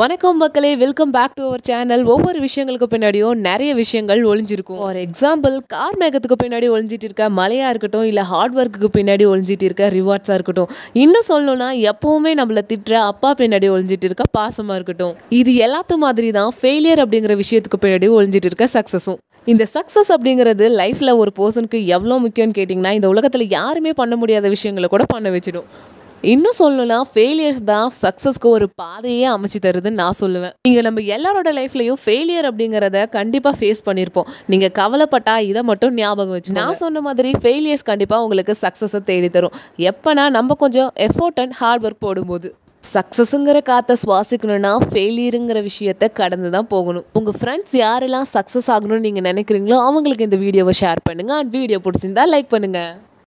வணக்கம் மக்களே welcome back to our channel ஒவ்வொரு விஷயங்களுக்கு பின்னாடியும் நிறைய விஷயங்கள் ஒளிஞ்சிருக்கும். ஃபார் எக்ஸாம்பிள் கார் மேகத்துக்கு பின்னாடி ஒளிஞ்சிட்டு இருக்க மலையாக இருக்கட்டும் இல்லை ஹார்ட் ஒர்க்குக்கு பின்னாடி ஒளிஞ்சிட்டு இருக்க ரிவார்ட்ஸாக இருக்கட்டும். இன்னும் சொல்லணும்னா எப்போவுமே நம்மளை திட்டுற அப்பா பின்னாடி ஒளிஞ்சிட்டு இருக்க பாசமாக இருக்கட்டும். இது எல்லாத்து மாதிரி தான் ஃபெயிலியர் அப்படிங்கிற விஷயத்துக்கு பின்னாடி ஒளிஞ்சிட்டு இருக்க சக்ஸஸும் இந்த சக்ஸஸ் அப்படிங்கிறது லைஃப்பில் ஒரு பர்சனுக்கு எவ்வளோ முக்கியம்னு கேட்டிங்கன்னா இந்த உலகத்தில் யாருமே பண்ண முடியாத விஷயங்களை கூட பண்ண வச்சிடும். இன்னும் சொல்லணும்னா ஃபெயிலியர்ஸ் தான் சக்ஸஸ்க்கு ஒரு பாதையே அமைச்சு தருதுன்னு நான் சொல்லுவேன். நீங்கள் நம்ம எல்லாரோட லைஃப்லையும் ஃபெயிலியர் அப்படிங்கிறத கண்டிப்பாக ஃபேஸ் பண்ணியிருப்போம் நீங்கள் கவலைப்பட்டா இதை மட்டும் ஞாபகம் வச்சு நான் சொன்ன மாதிரி ஃபெயிலியர்ஸ் கண்டிப்பாக உங்களுக்கு சக்ஸஸை தேடி தரும் எப்போனா நம்ம கொஞ்சம் எஃபோர்ட் அண்ட் ஹார்ட் ஒர்க் போடும்போது. சக்ஸஸுங்கிற காற்றை சுவாசிக்கணும்னா ஃபெயிலியருங்கிற விஷயத்த கடந்து தான் போகணும். உங்கள் ஃப்ரெண்ட்ஸ் யாரெல்லாம் சக்ஸஸ் ஆகணும்னு நீங்கள் நினைக்கிறீங்களோ அவங்களுக்கு இந்த வீடியோவை ஷேர் பண்ணுங்கள் அண்ட் வீடியோ பிடிச்சிருந்தா லைக் பண்ணுங்கள்